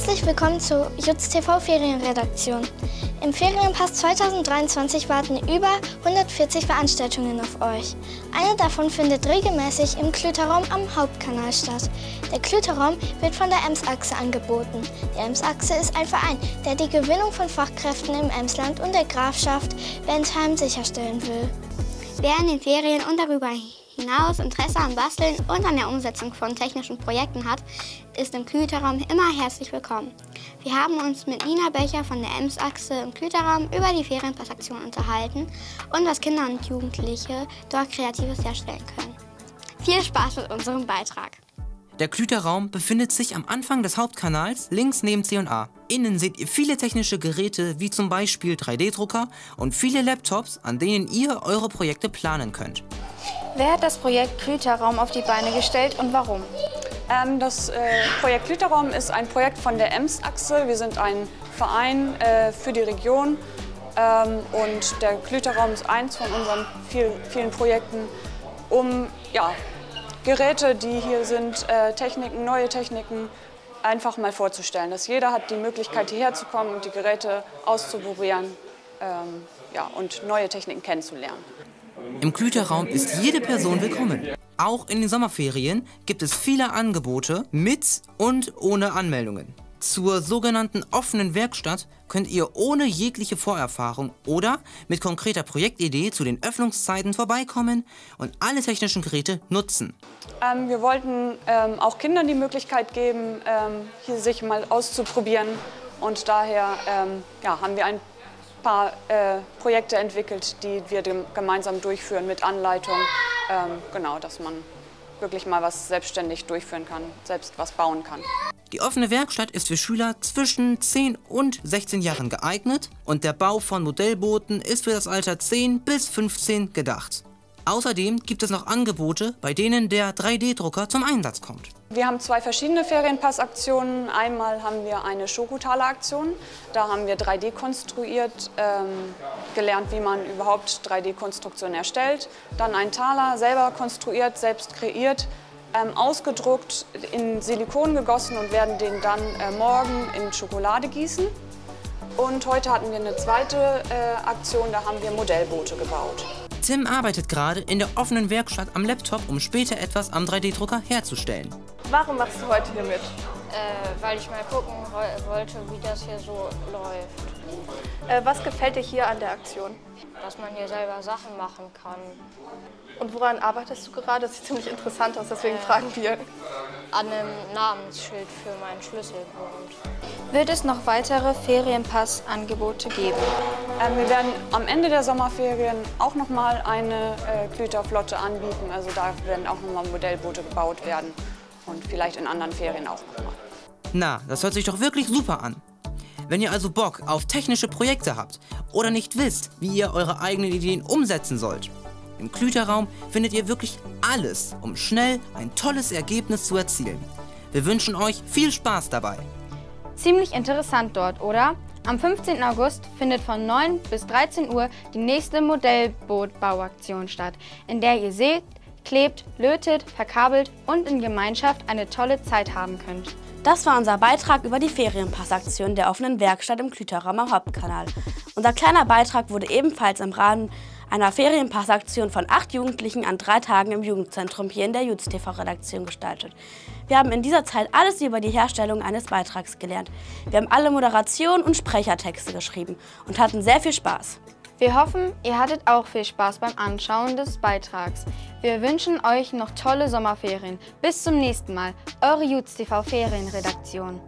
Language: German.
Herzlich willkommen zur Jutz TV Ferienredaktion. Im Ferienpass 2023 warten über 140 Veranstaltungen auf euch. Eine davon findet regelmäßig im Klüterraum am Hauptkanal statt. Der Klüterraum wird von der Ems-Achse angeboten. Die Ems-Achse ist ein Verein, der die Gewinnung von Fachkräften im Emsland und der Grafschaft Bentheim sicherstellen will. Wer in den Ferien und darüber hinaus Interesse am Basteln und an der Umsetzung von technischen Projekten hat, ist im Klüterraum immer herzlich willkommen. Wir haben uns mit Nina Becher von der Ems-Achse im Klüterraum über die Ferienpassaktion unterhalten und was Kinder und Jugendliche dort Kreatives herstellen können. Viel Spaß mit unserem Beitrag! Der Klüterraum befindet sich am Anfang des Hauptkanals links neben C&A. Innen seht ihr viele technische Geräte wie zum Beispiel 3D-Drucker und viele Laptops, an denen ihr eure Projekte planen könnt. Wer hat das Projekt Klüterraum auf die Beine gestellt und warum? Ähm, das äh, Projekt Klüterraum ist ein Projekt von der Ems-Achse. Wir sind ein Verein äh, für die Region ähm, und der Klüterraum ist eins von unseren viel, vielen Projekten, um ja, Geräte, die hier sind, äh, Techniken, neue Techniken, einfach mal vorzustellen. Dass jeder hat die Möglichkeit, hierher zu kommen und die Geräte auszuprobieren ähm, ja, und neue Techniken kennenzulernen. Im Klüterraum ist jede Person willkommen. Auch in den Sommerferien gibt es viele Angebote mit und ohne Anmeldungen. Zur sogenannten offenen Werkstatt könnt ihr ohne jegliche Vorerfahrung oder mit konkreter Projektidee zu den Öffnungszeiten vorbeikommen und alle technischen Geräte nutzen. Ähm, wir wollten ähm, auch Kindern die Möglichkeit geben, ähm, hier sich mal auszuprobieren und daher ähm, ja, haben wir ein paar äh, Projekte entwickelt, die wir gemeinsam durchführen mit Anleitung, ähm, genau, dass man wirklich mal was selbstständig durchführen kann, selbst was bauen kann. Die offene Werkstatt ist für Schüler zwischen 10 und 16 Jahren geeignet und der Bau von Modellbooten ist für das Alter 10 bis 15 gedacht. Außerdem gibt es noch Angebote, bei denen der 3D-Drucker zum Einsatz kommt. Wir haben zwei verschiedene Ferienpassaktionen. Einmal haben wir eine Schokotaler-Aktion. Da haben wir 3D konstruiert, ähm, gelernt, wie man überhaupt 3D-Konstruktion erstellt. Dann ein Taler selber konstruiert, selbst kreiert, ähm, ausgedruckt, in Silikon gegossen und werden den dann äh, morgen in Schokolade gießen. Und heute hatten wir eine zweite äh, Aktion, da haben wir Modellboote gebaut. Tim arbeitet gerade in der offenen Werkstatt am Laptop, um später etwas am 3D-Drucker herzustellen. Warum machst du heute hier mit? Äh, weil ich mal gucken wollte, wie das hier so läuft. Äh, was gefällt dir hier an der Aktion? Dass man hier selber Sachen machen kann. Und woran arbeitest du gerade? Das sieht ziemlich interessant aus, deswegen äh, fragen wir. An einem Namensschild für meinen Schlüsselbund. Wird es noch weitere Ferienpassangebote geben? Ähm, wir werden am Ende der Sommerferien auch noch mal eine äh, Klüterflotte anbieten. Also da werden auch noch mal Modellboote gebaut werden und vielleicht in anderen Ferien auch noch mal. Na, das hört sich doch wirklich super an. Wenn ihr also Bock auf technische Projekte habt oder nicht wisst, wie ihr eure eigenen Ideen umsetzen sollt, im Klüterraum findet ihr wirklich alles, um schnell ein tolles Ergebnis zu erzielen. Wir wünschen euch viel Spaß dabei. Ziemlich interessant dort, oder? Am 15. August findet von 9 bis 13 Uhr die nächste Modellbootbauaktion statt, in der ihr seht, klebt, lötet, verkabelt und in Gemeinschaft eine tolle Zeit haben könnt. Das war unser Beitrag über die Ferienpassaktion der offenen Werkstatt im Klüterraum am Hauptkanal. Unser kleiner Beitrag wurde ebenfalls im Rahmen einer Ferienpassaktion von acht Jugendlichen an drei Tagen im Jugendzentrum hier in der Jutz TV-Redaktion gestaltet. Wir haben in dieser Zeit alles über die Herstellung eines Beitrags gelernt. Wir haben alle Moderation und Sprechertexte geschrieben und hatten sehr viel Spaß. Wir hoffen, ihr hattet auch viel Spaß beim Anschauen des Beitrags. Wir wünschen euch noch tolle Sommerferien. Bis zum nächsten Mal, eure Jutz TV Ferienredaktion.